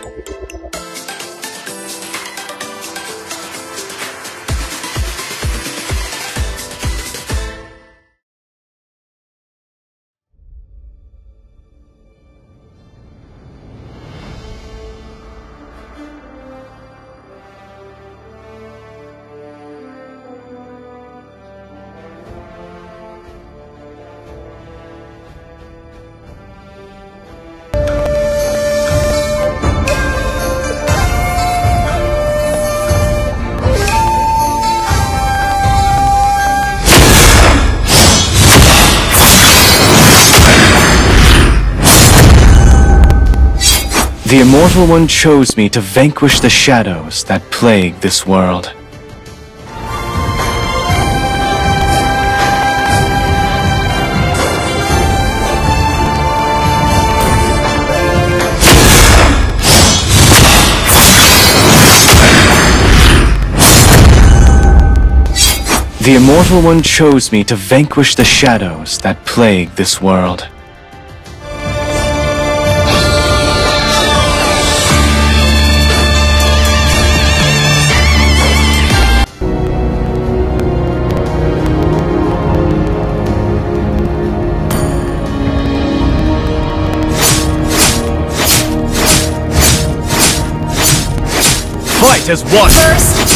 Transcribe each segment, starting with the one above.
どこどこ? Immortal One chose me to vanquish the shadows that plague this world. The Immortal One chose me to vanquish the shadows that plague this world. fight as one. First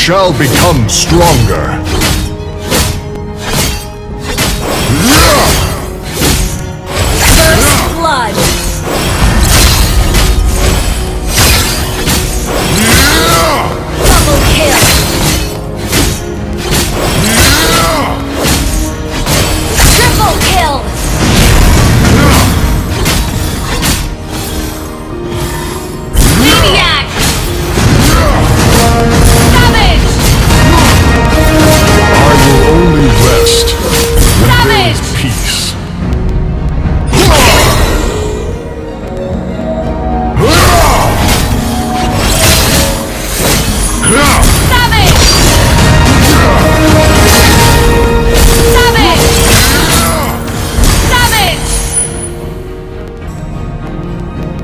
shall become stronger.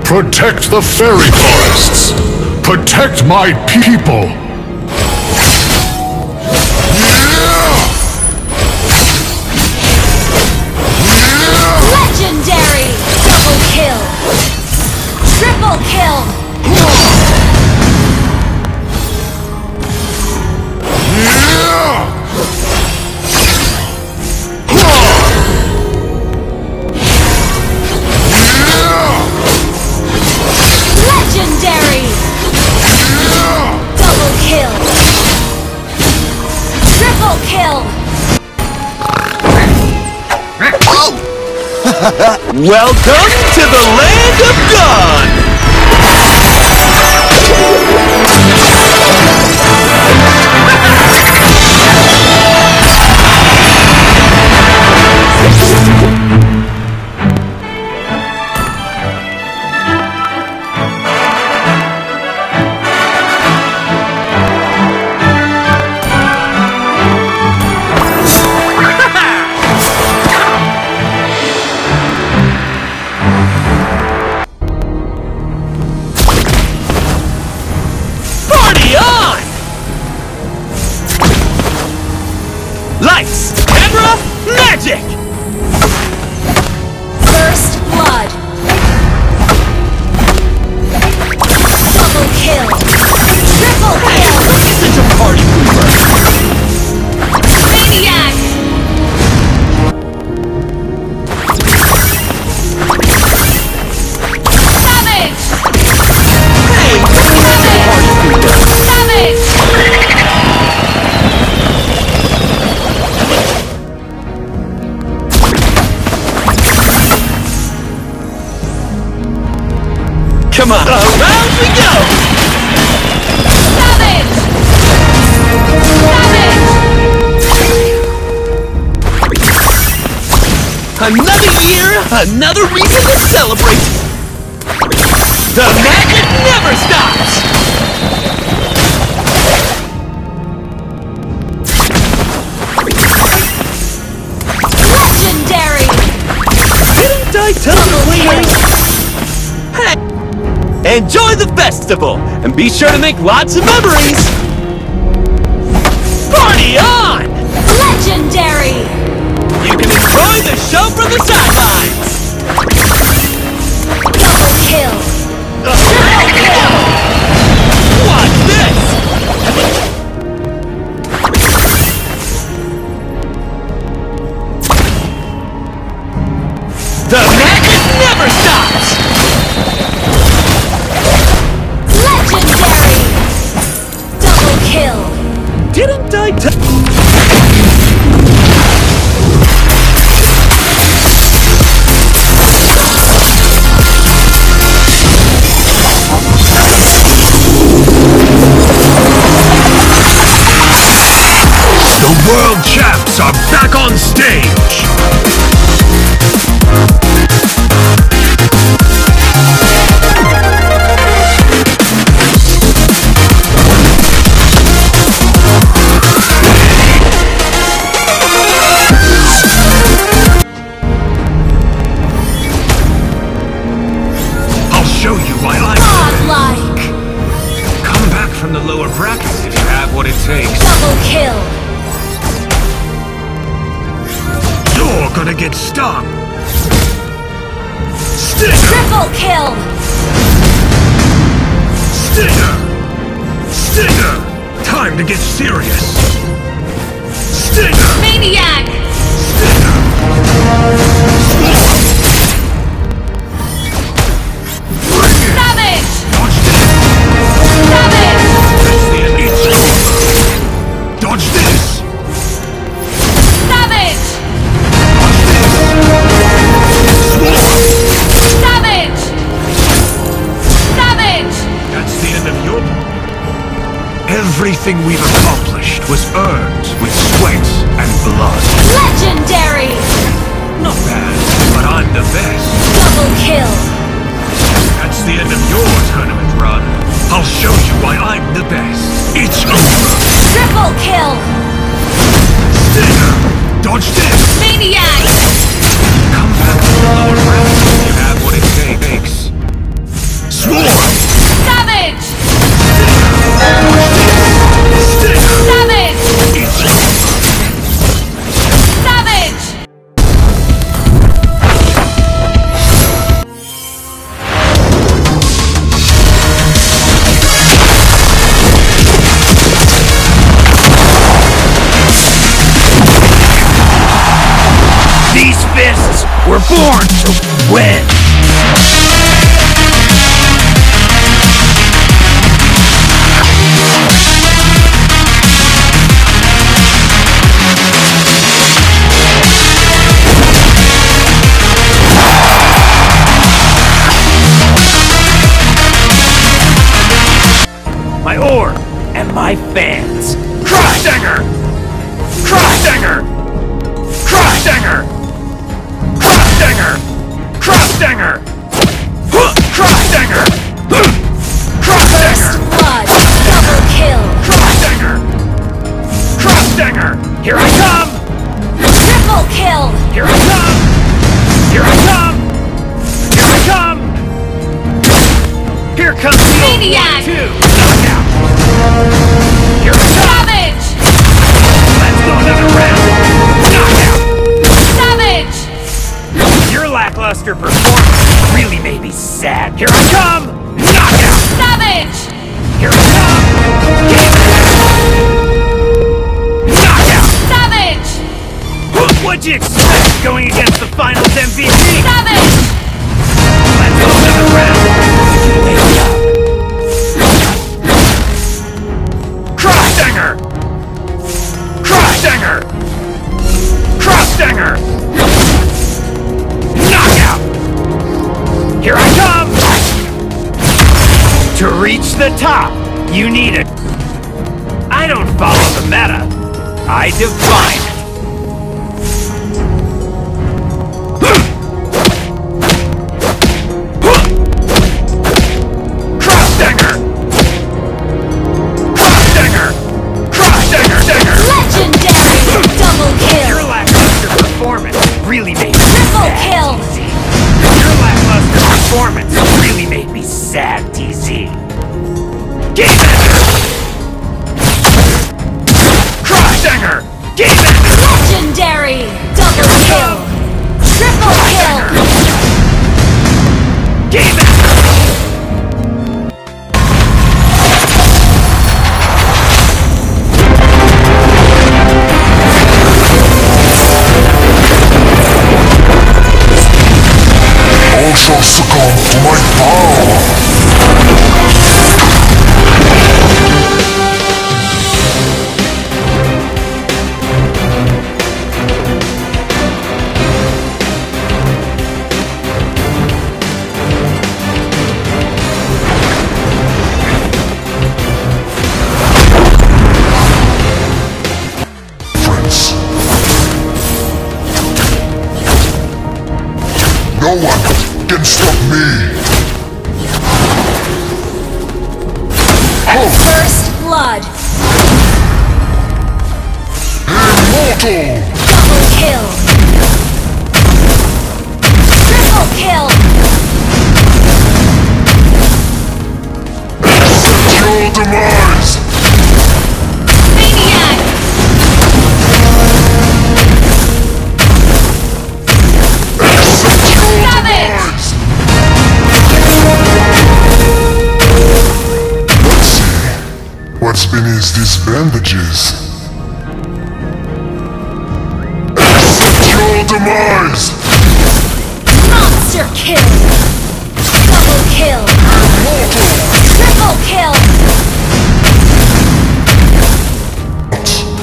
Protect the fairy forests! Protect my people! Legendary! Double kill! Triple kill! Welcome to the land of God! festival, and be sure to make lots of memories! Party on! Legendary! You can enjoy the show from the sidelines!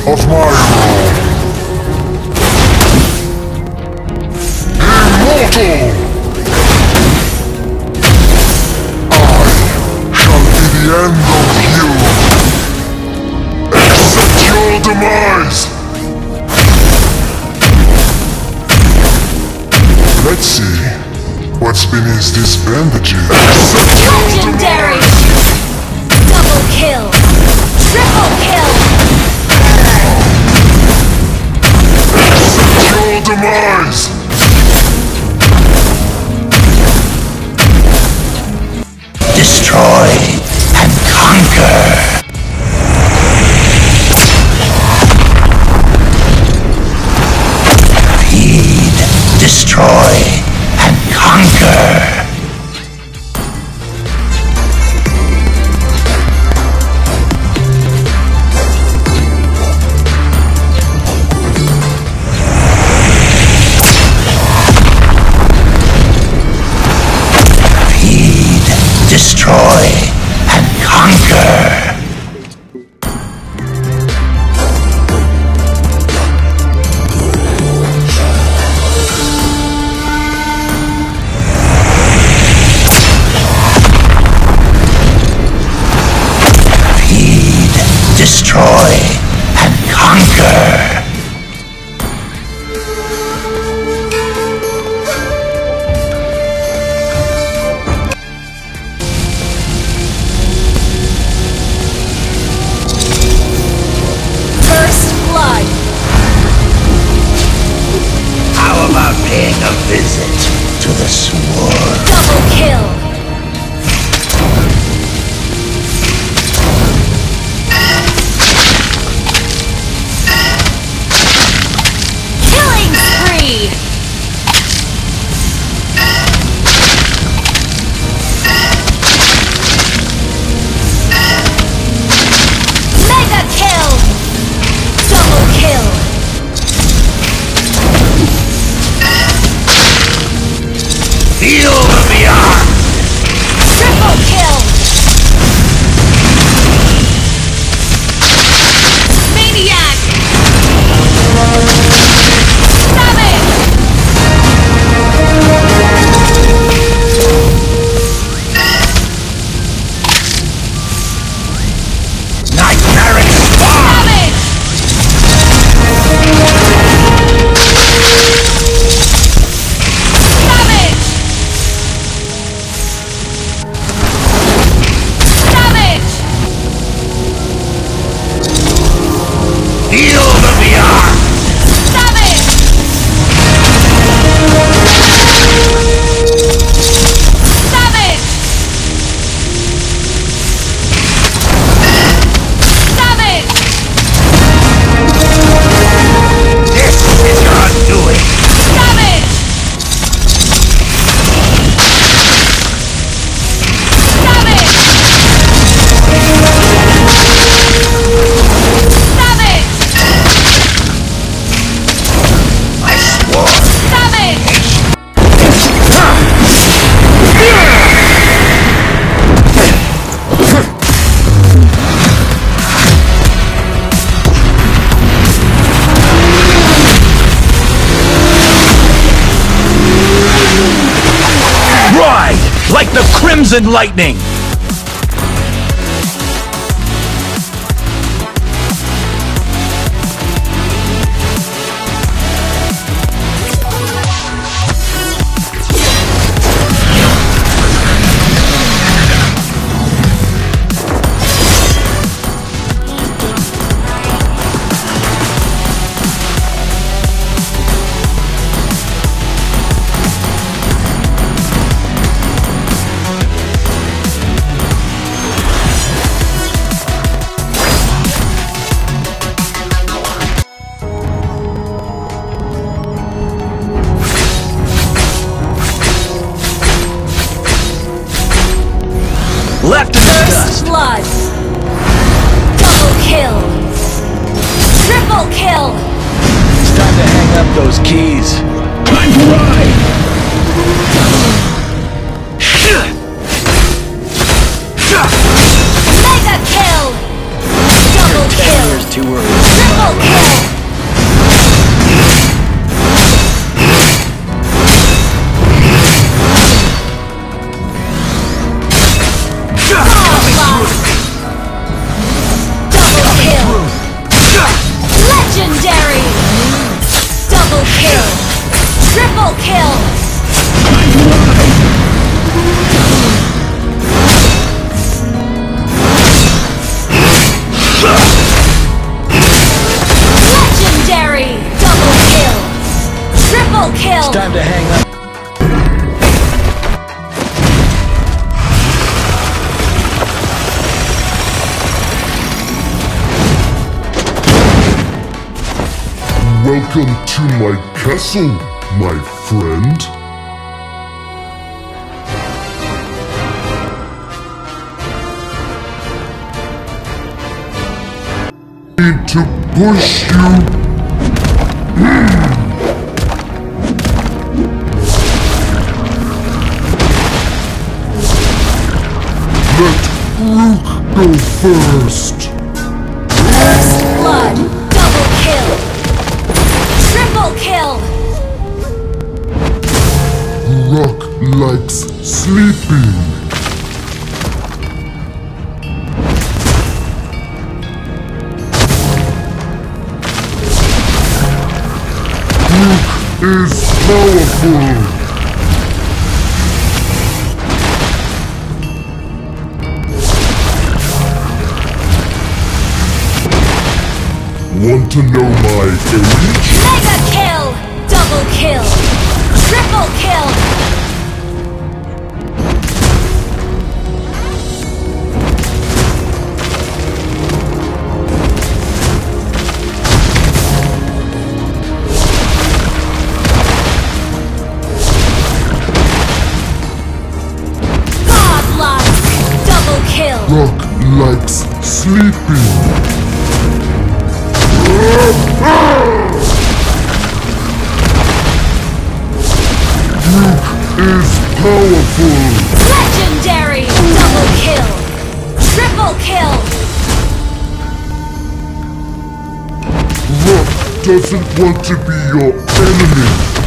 Of like the Crimson Lightning! Welcome to my castle, my friend. Need to push you. Hmm. Let Luke go first! likes sleeping. Duke is powerful. Want to know my age? doesn't want to be your enemy.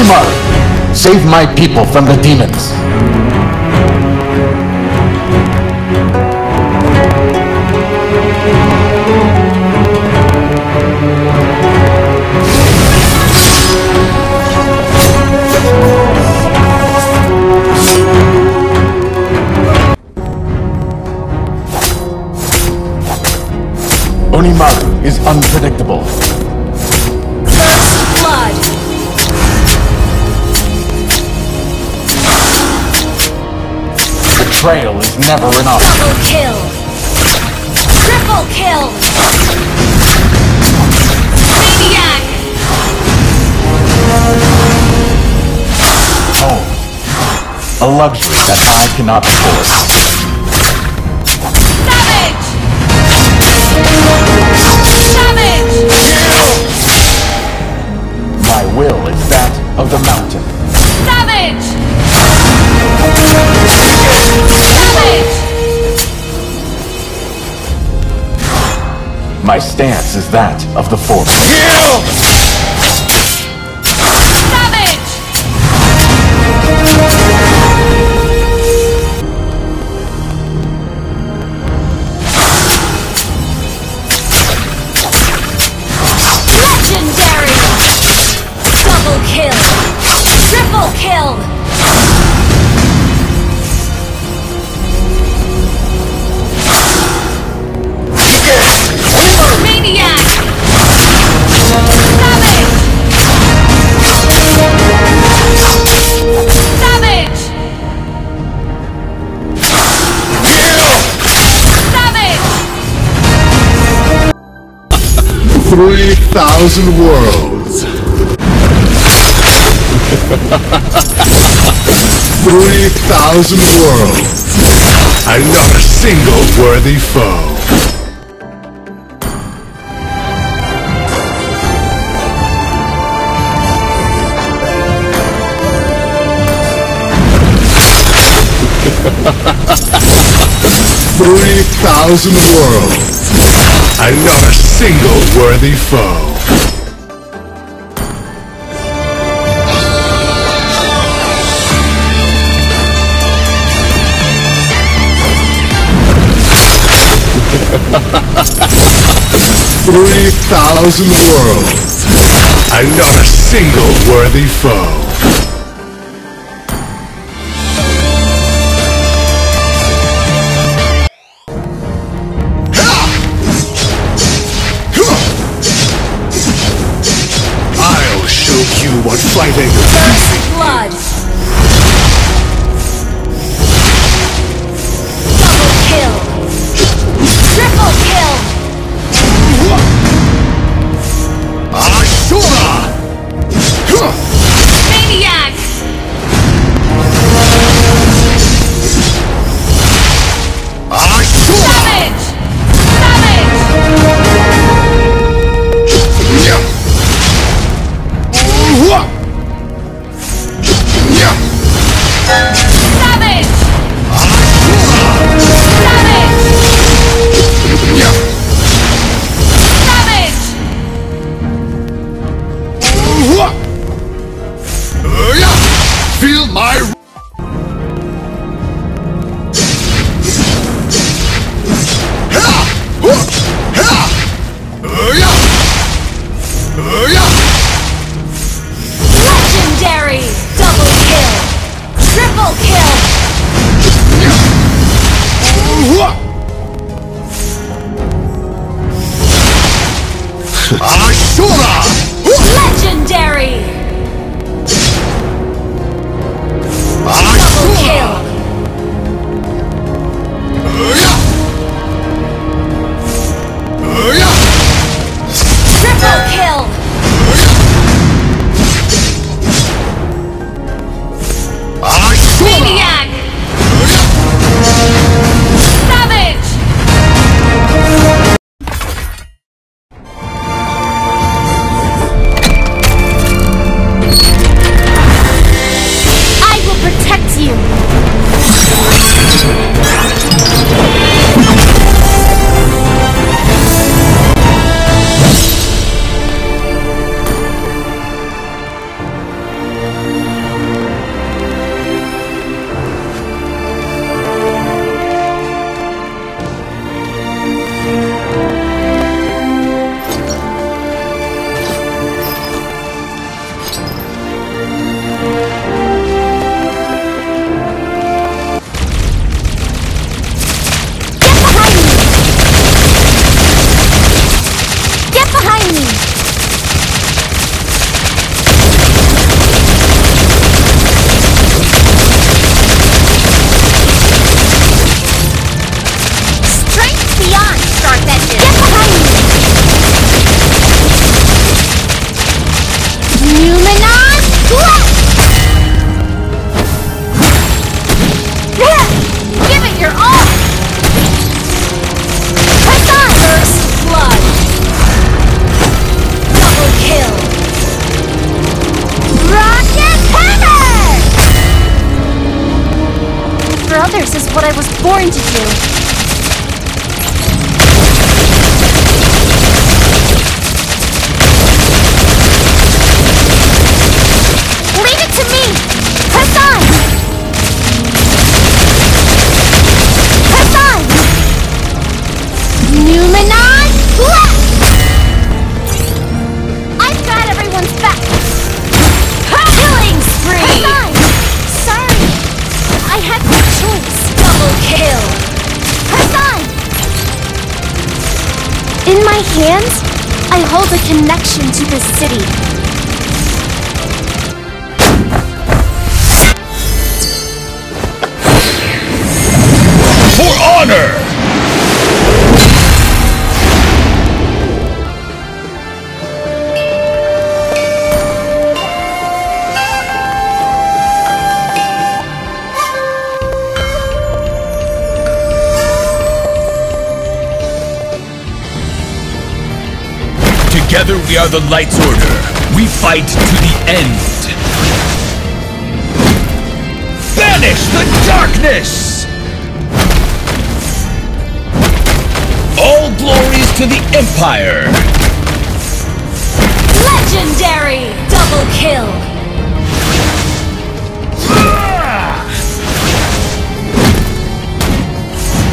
animal. Save my people from the demons. Onimaru is unpredictable. betrayal is never enough. Double kill! Triple kill! Maniac! Home. A luxury that I cannot afford. My stance is that of the Force. Kill! 3,000 worlds. 3,000 worlds. And not a single worthy foe. Three thousand worlds, and not a single worthy foe. Three thousand worlds. and not a single worthy foe. 我。就你 to the Empire! Legendary! Double kill!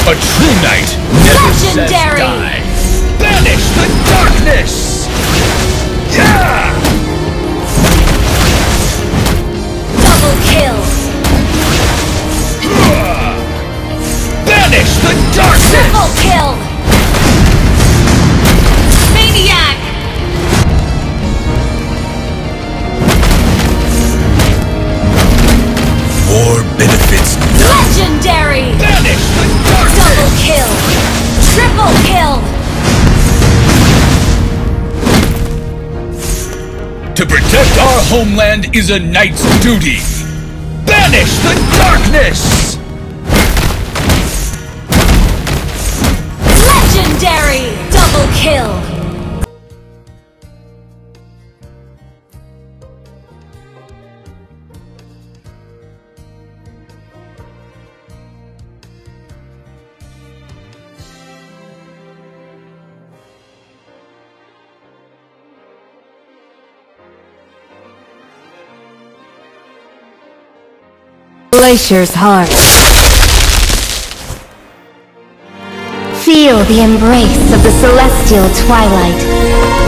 A true knight never Legendary! says die. Banish the darkness! Yeah! Double kill! Banish the darkness! Triple kill! Maniac! War benefits. Legendary! Banish the darkness! Double kill! Triple kill! To protect our homeland is a knight's duty. Banish the darkness! Legendary! Double kill! Glacier's heart. Feel the embrace of the celestial twilight.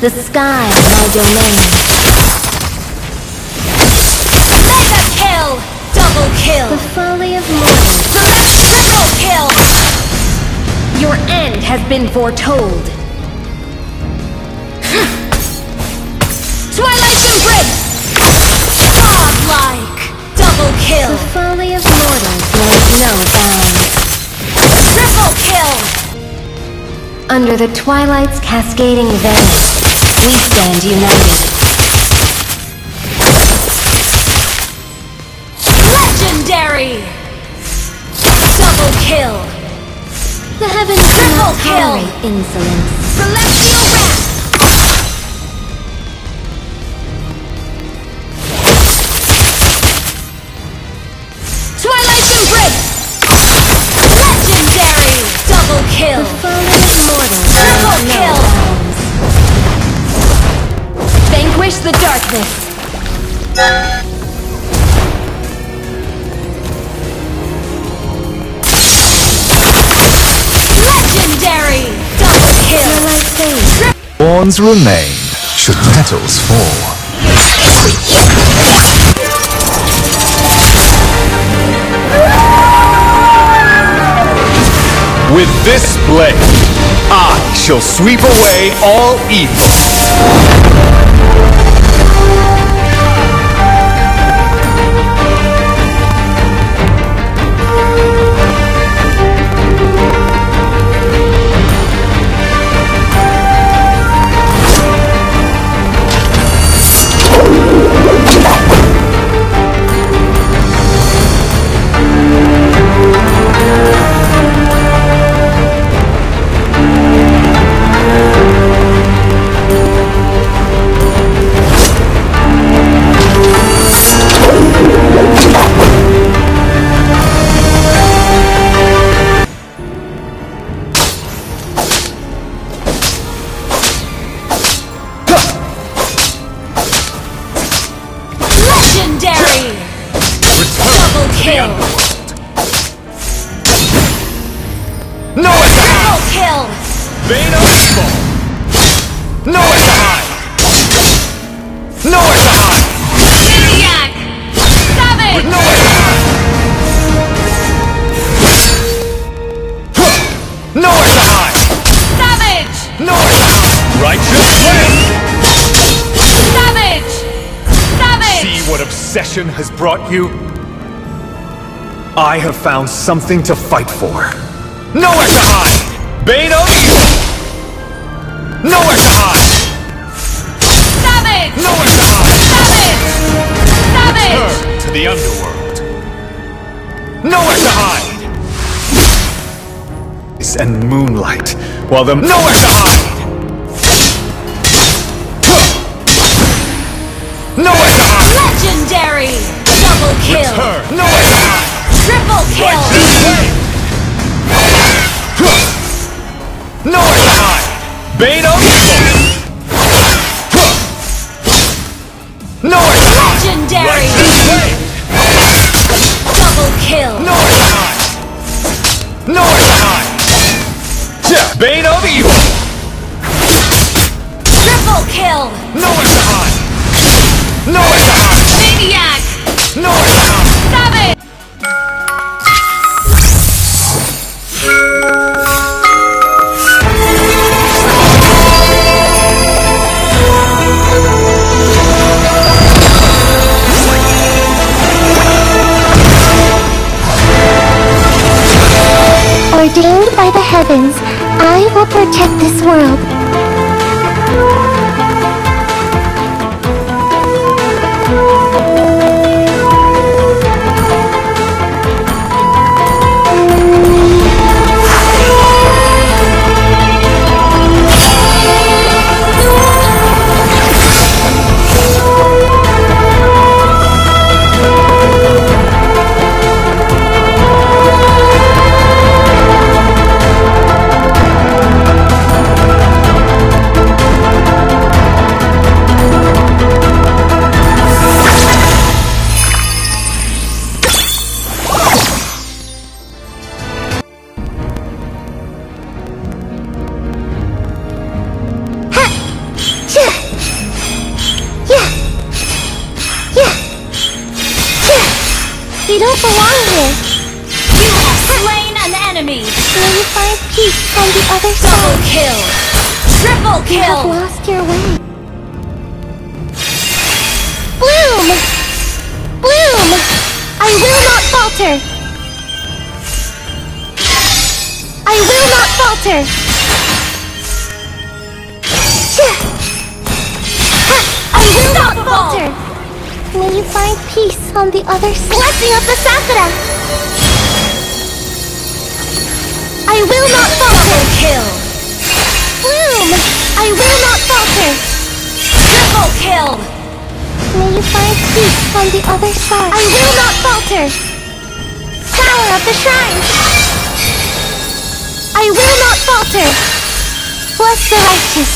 The sky my domain. Mega kill! Double kill! The folly of mortals. Triple kill! Your end has been foretold. Twilight embrace! Godlike! Double kill! The folly of mortals knows no bounds. Triple kill! Under the twilight's cascading veil, we stand united. Legendary! Double kill! The heavens Triple kill. insolence. Celestial the darkness. Legendary! Double Your kill! light fades. Remain should petals fall. With this blade, I shall sweep away all evil. I have found something to fight for. Nowhere to hide! Bane of evil! Nowhere to hide! Savage! Nowhere to hide! Savage! Savage! Turn to the underworld. Nowhere to hide! Ice And moonlight, while the Nowhere to hide! Hide! Bane of evil! Hide! Legendary! Double kill! Nowhere to hide! Nowhere to hide! Yeah, Bane of evil! Triple kill! Hide! Nowhere! Maniac! Nowhere By the heavens, I will protect this world. You don't belong here. You have slain an enemy! May you find peace on the other side. Double kill! Triple kill. You have lost your way. Bloom! Bloom! I will not falter! I will not falter! I will not falter! May you find peace on the other side. Blessing of the Sakura! I will not falter! Double kill! Bloom! I will not falter! Triple kill! May you find peace on the other side. I will not falter! Power of the shrine! I will not falter! Bless the righteous!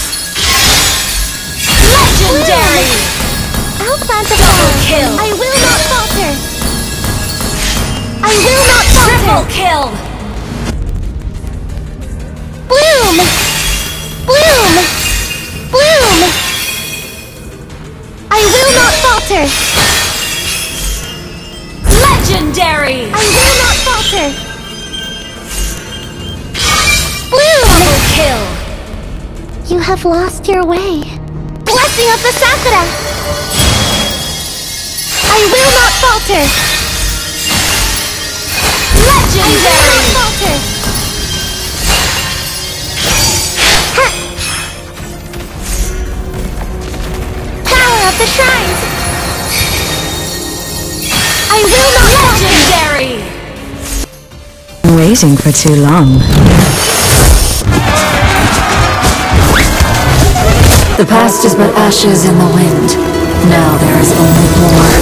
Legendary! I'll plant a Double kill. I will not falter! I will not Triple falter! kill! Bloom! Bloom! Bloom! I will not falter! Legendary! I will not falter! Bloom! Double kill! You have lost your way. Blessing of the Sakura! I will not falter! I will Legendary! not falter! Ha! Power of the shrines! I will not falter! Legendary! Waiting for too long. The past is but ashes in the wind. Now there is only more.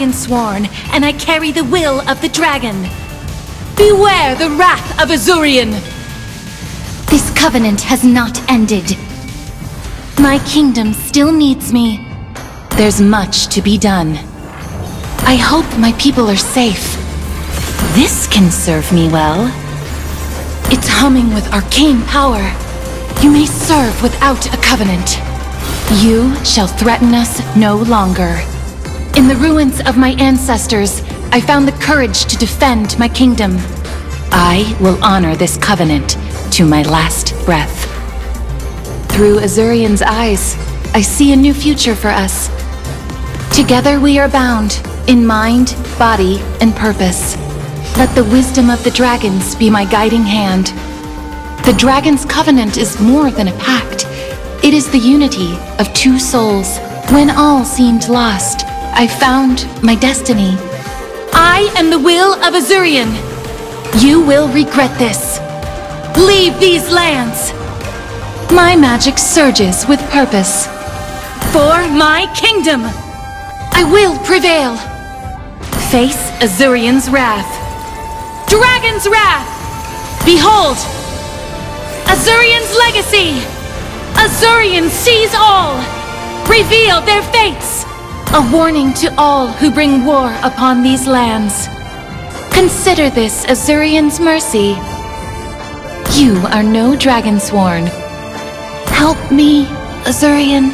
Dragon Sworn, and I carry the will of the dragon. Beware the wrath of Azurian! This covenant has not ended. My kingdom still needs me. There's much to be done. I hope my people are safe. This can serve me well. It's humming with arcane power. You may serve without a covenant. You shall threaten us no longer. In the ruins of my ancestors, I found the courage to defend my kingdom. I will honor this covenant to my last breath. Through Azurian's eyes, I see a new future for us. Together we are bound, in mind, body, and purpose. Let the wisdom of the dragons be my guiding hand. The dragon's covenant is more than a pact. It is the unity of two souls. When all seemed lost, I found my destiny. I am the will of Azurian. You will regret this. Leave these lands. My magic surges with purpose. For my kingdom, I will prevail. Face Azurian's wrath. Dragon's wrath! Behold! Azurian's legacy! Azurian sees all! Reveal their fates! A warning to all who bring war upon these lands. Consider this Azurian's mercy. You are no dragon sworn. Help me, Azurian.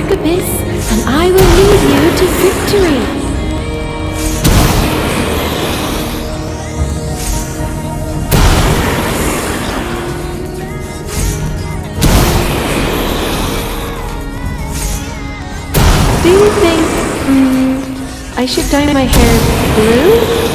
dark abyss, and I will lead you to victory. Do you think, mm, I should dye my hair blue?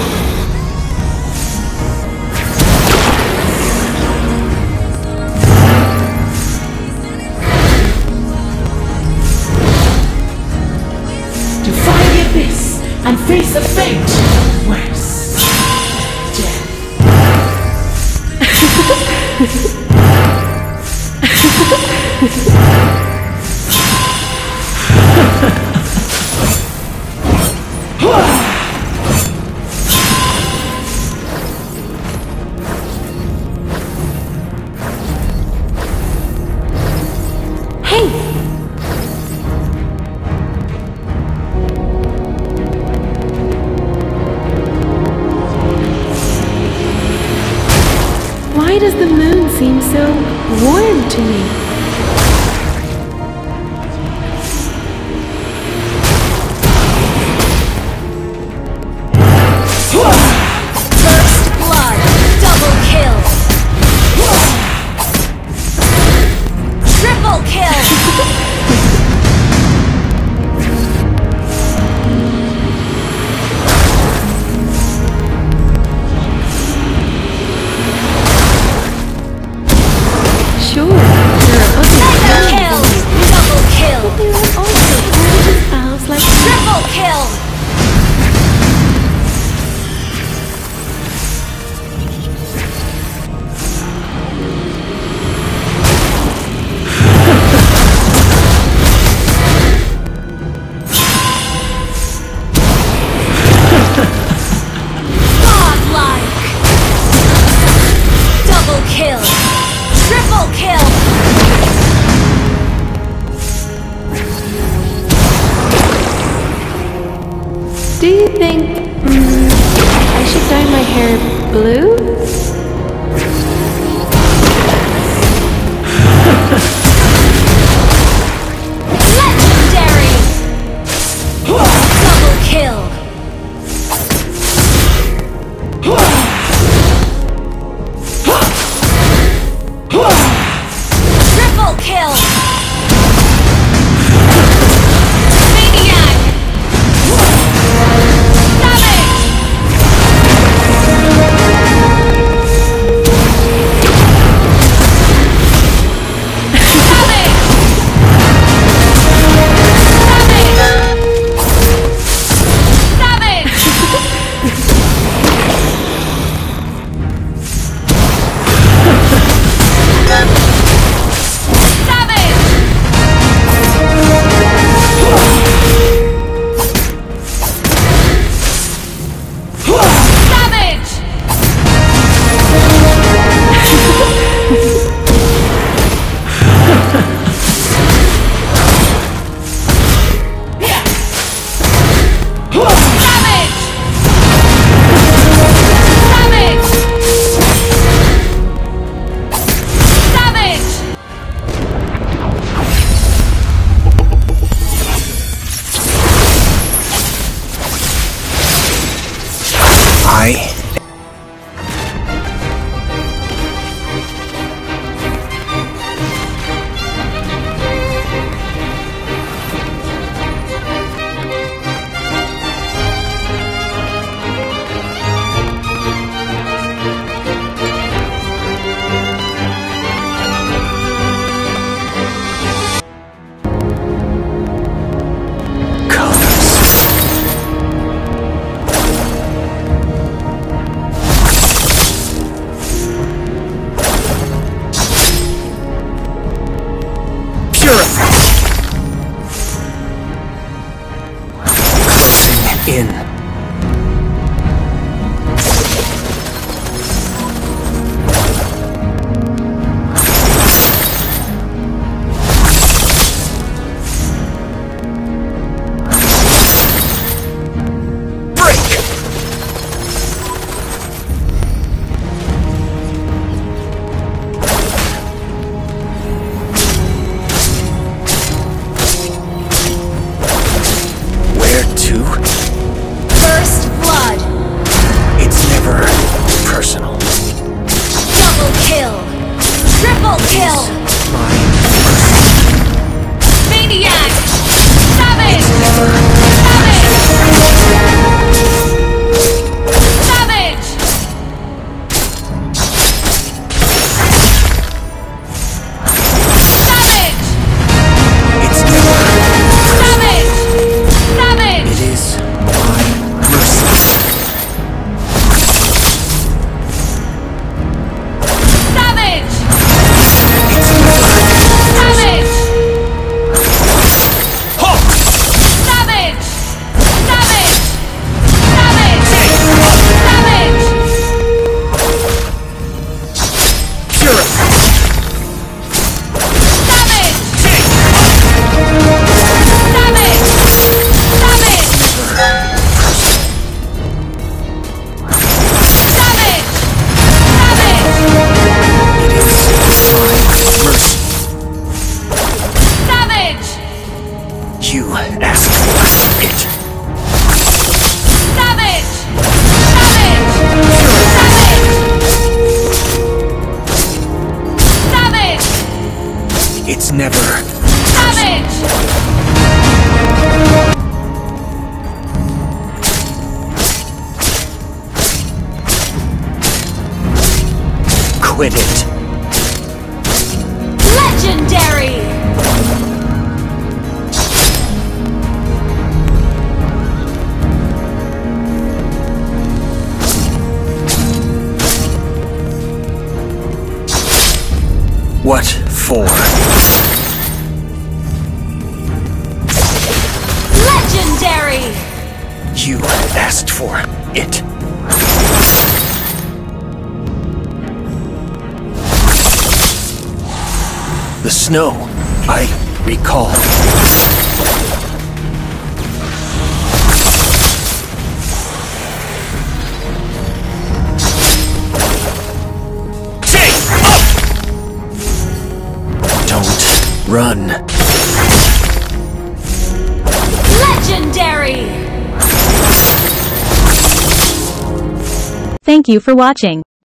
For watching.